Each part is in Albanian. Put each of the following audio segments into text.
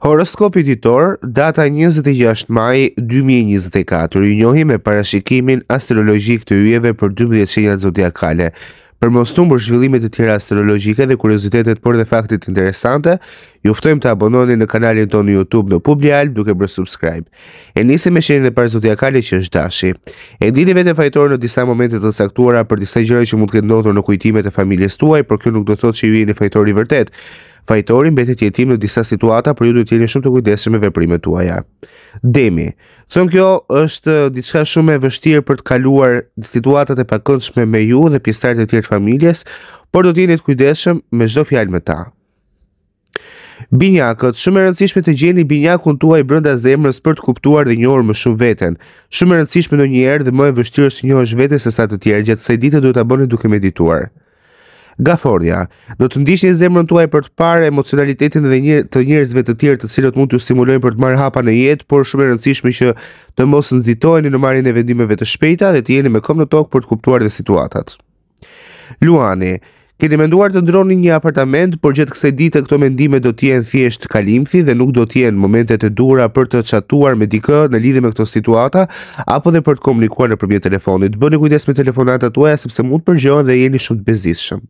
Horoskopi ditor, data 26 maj 2024, ju njohim me parashikimin astrologjik të yjeve për 12 shenjat zodiakale. Për mos t'humbur zhvillimet e tjera astrologjike dhe kuriozitetet por dhe faktet interesante, ju ftojmë të abononi në kanalin tonë YouTube në Publial duke bërë subscribe. E nisim me shenjën e parë zodiakale që është dashi. E ndieni veten fajtor në disa momente të caktuara për disa gjëra që mund të ketë ndodhur në kujtimet e familjes tuaj, por kjo nuk do të thotë që ju jeni fajtori i vërtetë. Fajtori mbetet jetim në disa situata, por ju duhet të jeni shumë të kujdesshëm me veprimet tuaja. Demi. Thonë kjo është diçka shumë e vështirë për të kaluar situatat e pakëndshme me ju dhe pjesëtarët e tjerë të familjes, por do të jeni të kujdesshëm me çdo fjalë me ta. Binjakët, shumë e rëndësishme të gjeni binjakun tuaj brenda zemrës për të kuptuar dhe njohur më shumë veten. Shumë e rëndësishme ndonjëherë dhe më e vështirë është të njohësh veten se sa të tjerët gjatë kësaj dite duhet ta bëni duke medituar. Gaforja, do të ndiqni zemrën tuaj për të parë emocionalitetin dhe të njerëzve të tjerë të cilët mund t'ju stimulojnë për të marrë hapa në jetë, por shumë e rëndësishme që të mos nxitoheni në marrjen e vendimeve të shpejta dhe të jeni me këmbë në tokë për të kuptuar dhe situatat. Luani, keni menduar të ndroni një apartament, por gjatë kësaj dite këto mendime do të jenë thjesht kalimthi dhe nuk do të jenë momentet e duhura për të çatuar me dikë në lidhje me këto situata, apo dhe për të komunikuar nëpërmjet telefonit. Bëni kujdes me telefonatat tuaja sepse mund të përgjohen dhe jeni shumë të bezdisshëm.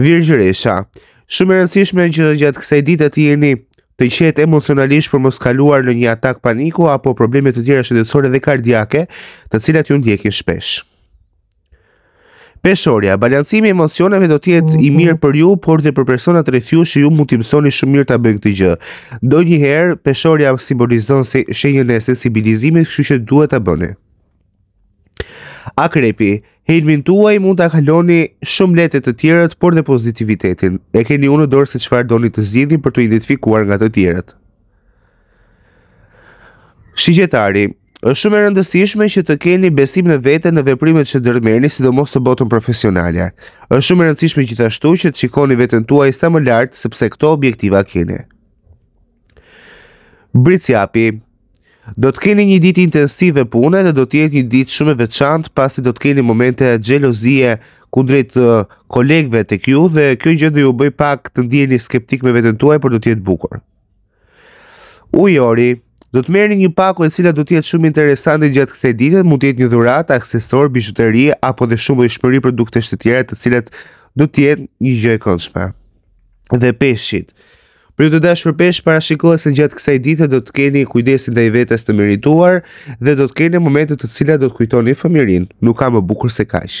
Virgjëresha, shumë e rëndësishme që gjatë kësaj dite të jeni të qetë emocionalisht për mos kaluar në një atak paniku apo probleme të tjera shëndetësore dhe kardiake, të cilat ju ndjekin shpesh. Peshorja, balancimi i emocioneve do të jetë i mhm. mirë për ju, por dhe për personat rreth jush që ju mund t'i mësoni shumë mirë ta bëjnë këtë gjë. Ndonjëherë peshorja simbolizon shenjën e sensibilizimit, kështu që duhet ta bëni. Akrepi, helmin tuaj mund ta kaloni shumë lehtë te të tjerët, por dhe pozitivitetin. E keni ju në dorë se çfarë doni të zgjidhni për t'u identifikuar nga të tjerët. Shigjetari, Është shumë e rëndësishme që të keni besim në vete në veprimet që ndërmerrni, sidomos në botën profesionale. Është shumë e rëndësishme gjithashtu që të shikoni veten tuaj sa më lart, sepse këto objektiva keni. Bricjapi Do të keni një ditë intensive pune dhe do të jetë një ditë shumë e veçantë pasi do të keni momente xhelozie kundrejt kolegëve tek ju dhe kjo gjë do ju bëjë pak të ndiheni skeptikë me veten tuaj, por do të jetë bukur. Ujori, do të merrni një pako e cila do të jetë shumë interesante gjatë kësaj dite, mund të jetë një dhuratë, aksesor, bizhuteri apo dhe shumëllojshmëri produktesh të tjera të cilat do të jetë një gjë e këndshme. Dhe peshqit. Për ju të dashur peshq, parashikohet se gjatë kësaj dite do të keni kujdesin ndaj vetes të merituar dhe do të keni momente të cilat do të kujtoni fëmijërinë. Nuk ka më bukur se kaq.